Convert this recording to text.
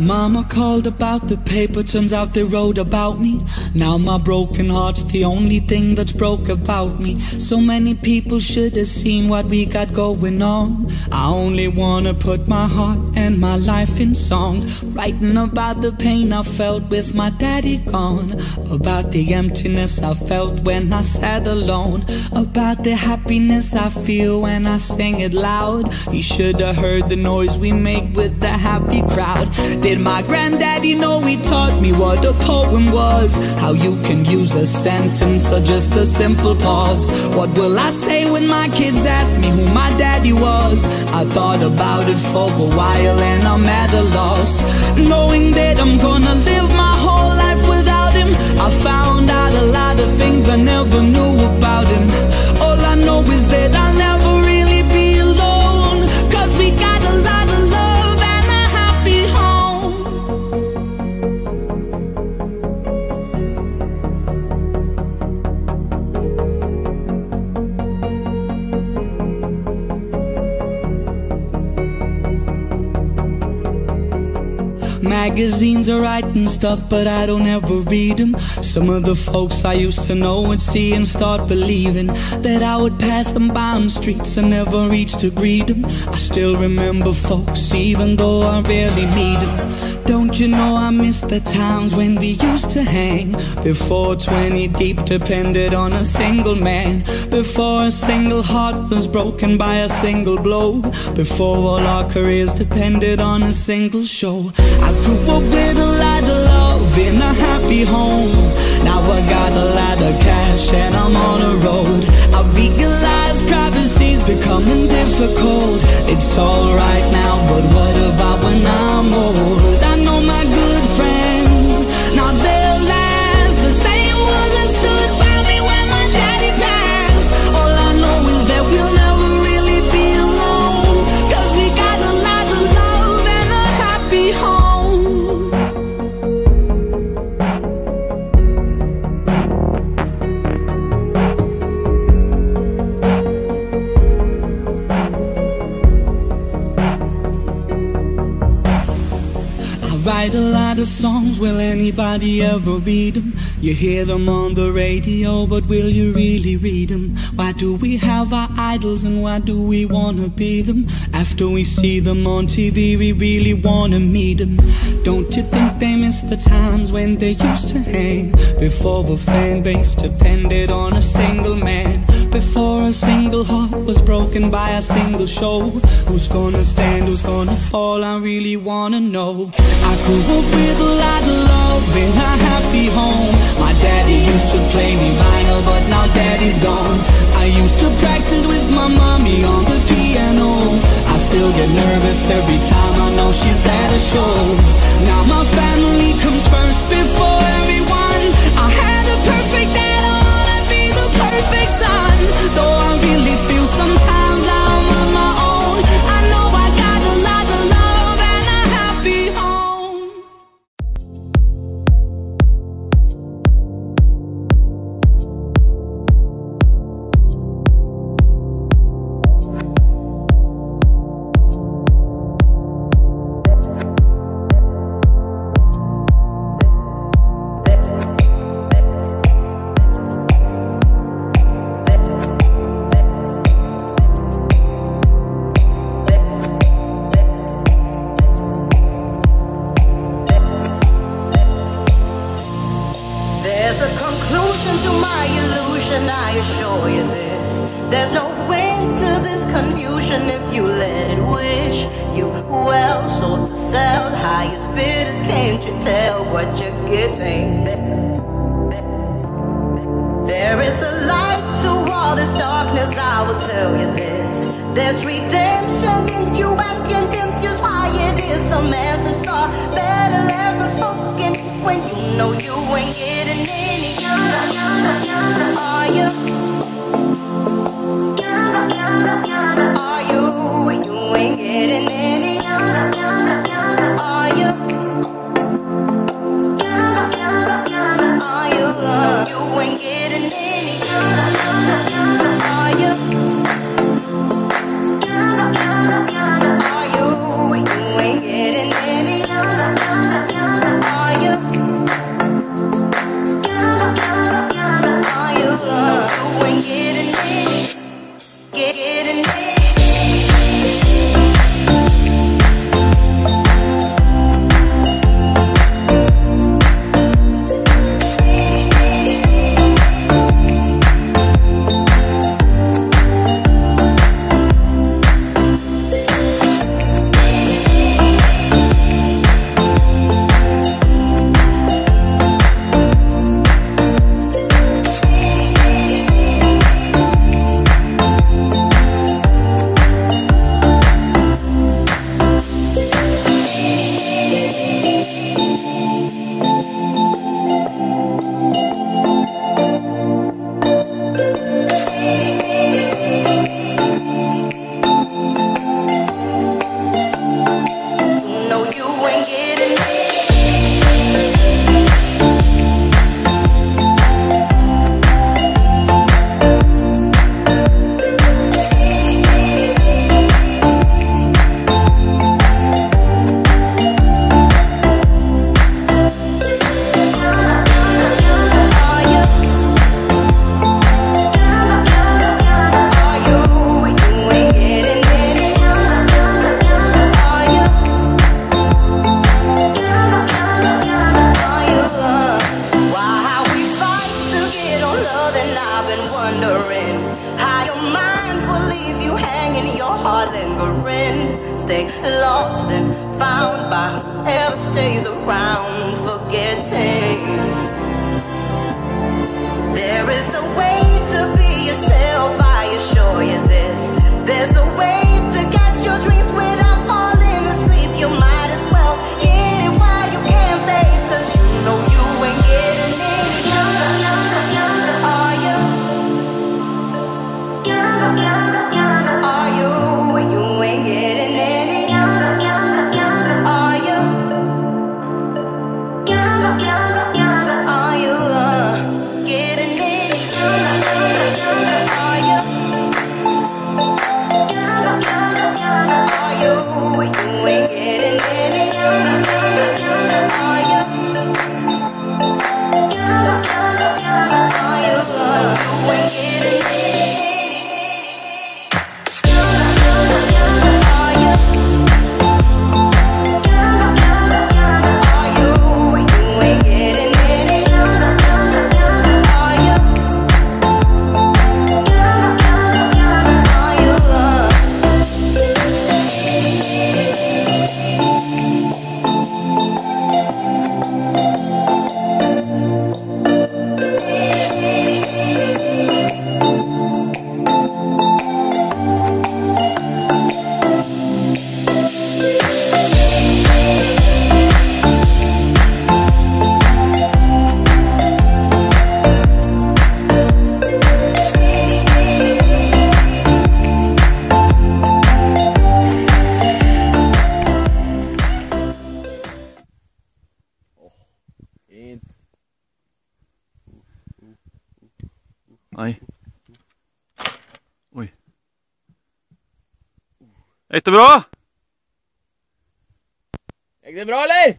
Mama called about the paper, turns out they wrote about me. Now my broken heart's the only thing that's broke about me. So many people should have seen what we got going on. I only wanna put my heart and my life in songs. Writing about the pain I felt with my daddy gone. About the emptiness I felt when I sat alone. About the happiness I feel when I sing it loud. You should have heard the noise we make with the happy crowd. Did my granddaddy know he taught me what a poem was? How you can use a sentence or just a simple pause. What will I say when my kids ask me who my daddy was? I thought about it for a while and I'm at a loss. Knowing that I'm gonna live Magazines are writing stuff, but I don't ever read them. Some of the folks I used to know would see and start believing that I would pass them by on streets and never reach to greet them. I still remember folks, even though I rarely meet them. Don't you know I miss the times when we used to hang? Before 20 deep depended on a single man. Before a single heart was broken by a single blow. Before all our careers depended on a single show. I grew up with a lot of love in a happy home. Now I got a lot of cash and I'm on a road. I realize privacy's becoming difficult. It's alright now, but what about when I'm old? Write a lot of songs, will anybody ever read them? You hear them on the radio, but will you really read them? Why do we have our idols and why do we wanna be them? After we see them on TV, we really wanna meet them. Don't you think they miss the times when they used to hang? Before a fan base depended on a single man. Before a single heart was broken by a single show. Who's gonna stand, who's gonna fall? I really wanna know. I grew up with a lot of love in a happy home. My daddy used to play me vinyl, but now daddy's gone. I used to practice with my mommy on the piano. I still get nervous every time I know she's at a show. Now my family comes first before everyone. Confusion if you let it wish you well. Sold to sell, highest bidders, can't you tell what you're getting? There is a light to all this darkness, I will tell you this. There's redemption in you asking confused why it is some answers are better left unspoken when you know you ain't Stay lost and found by whoever stays around, forgetting. There is a way to be yourself, I assure you this. Nei. Oi. Gikk det bra? Gikk det bra, eller?